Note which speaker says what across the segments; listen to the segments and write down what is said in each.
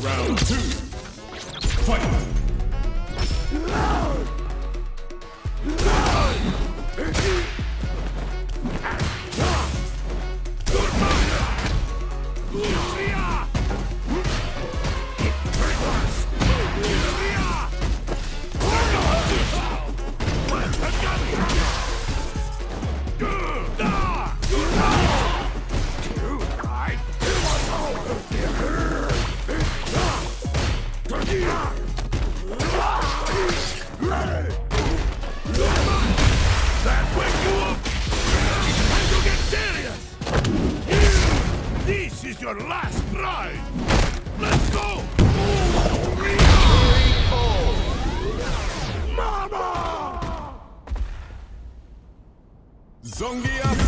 Speaker 1: Round two. Fight!
Speaker 2: is your last ride. Let's go! Mama!
Speaker 1: Zangief!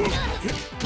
Speaker 1: Yeah!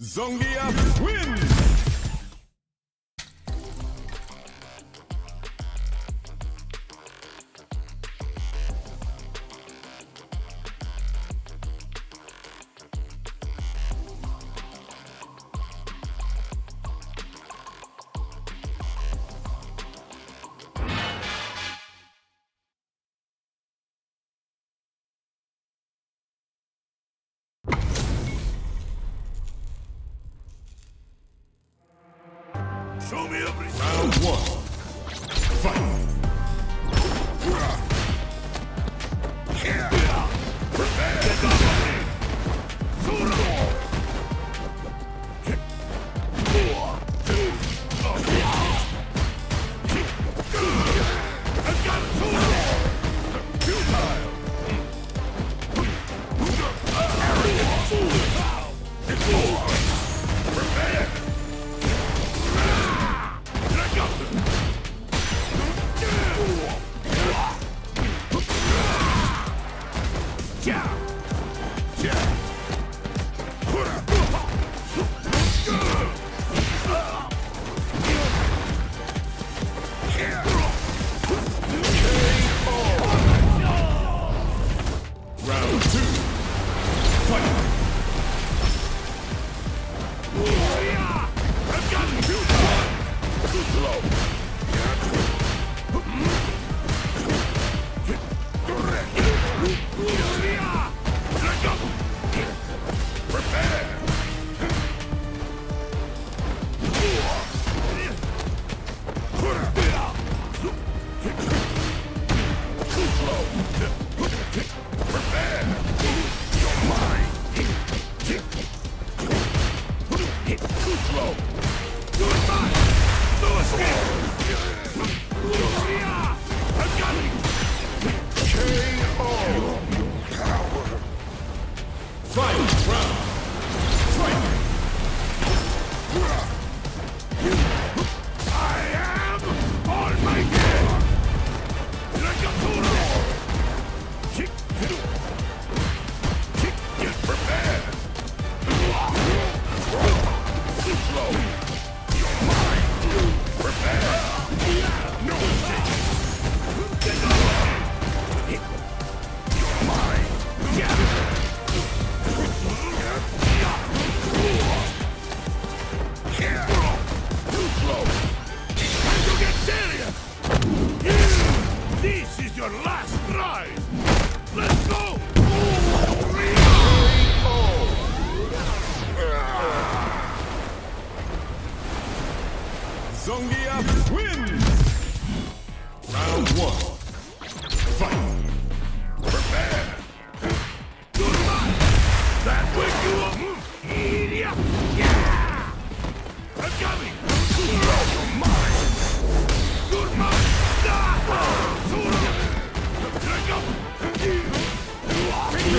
Speaker 3: Zangief wins.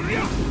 Speaker 1: Round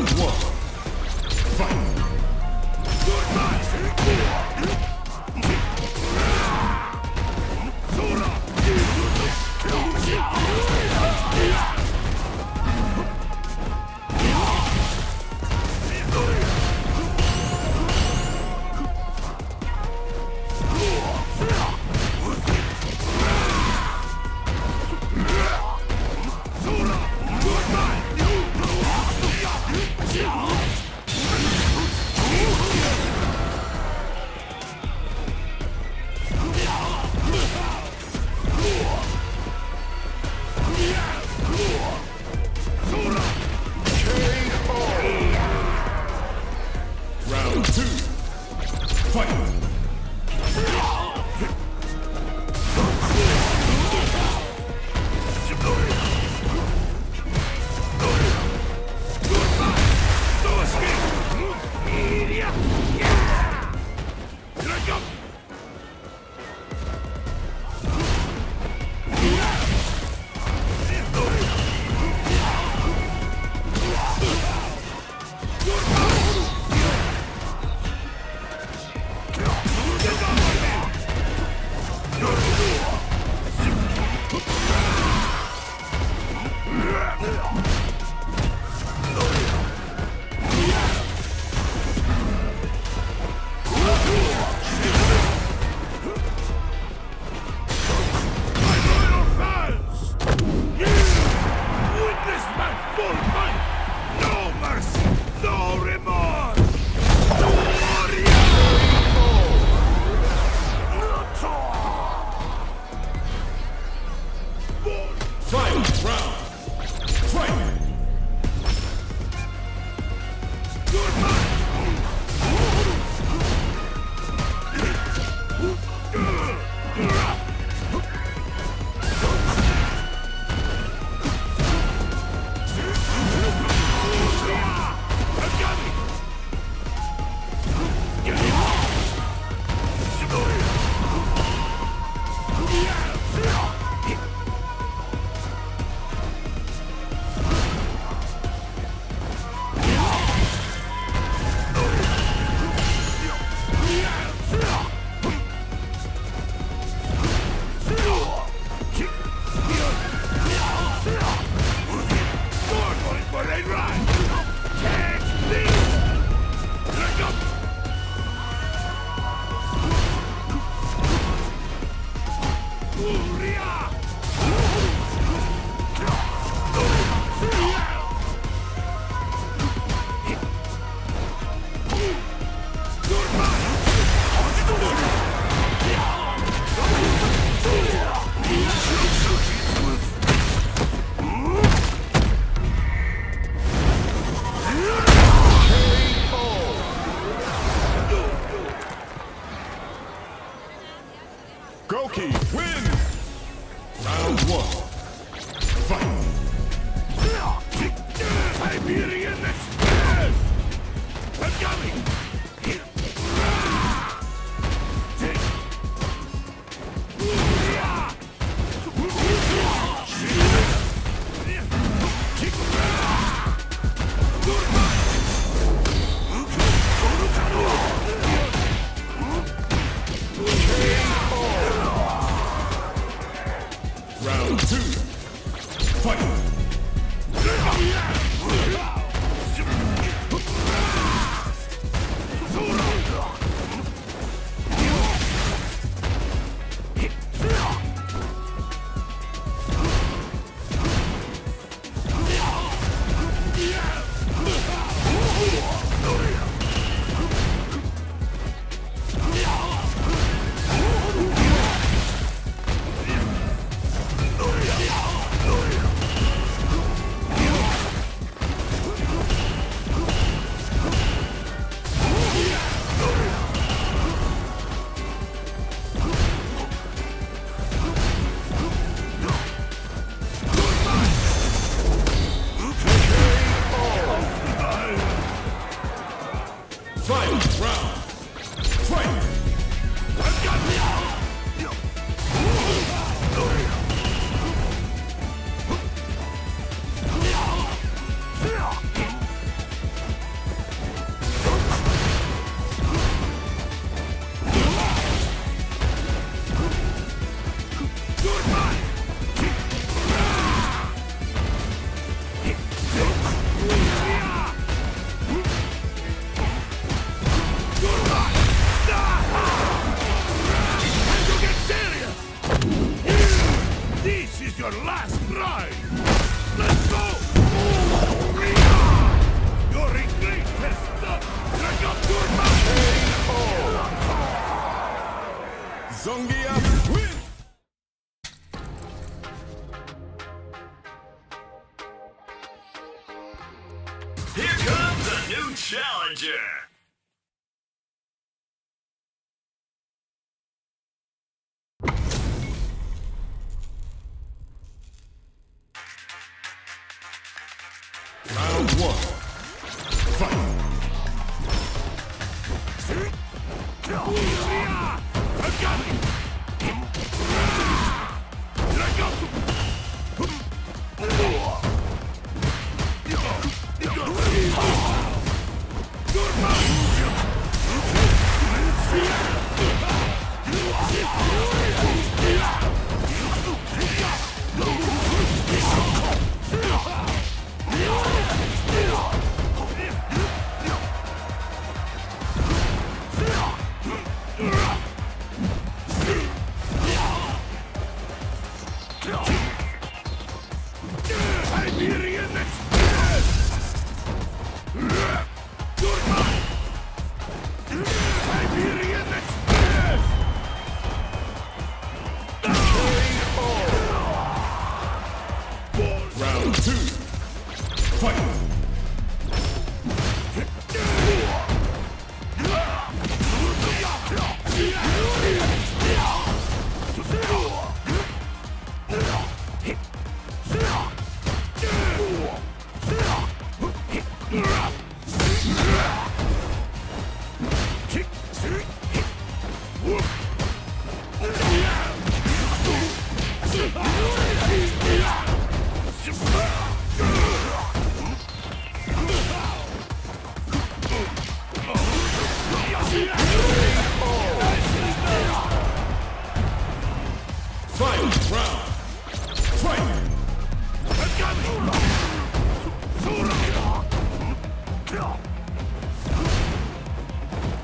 Speaker 1: Round one.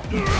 Speaker 1: Fight!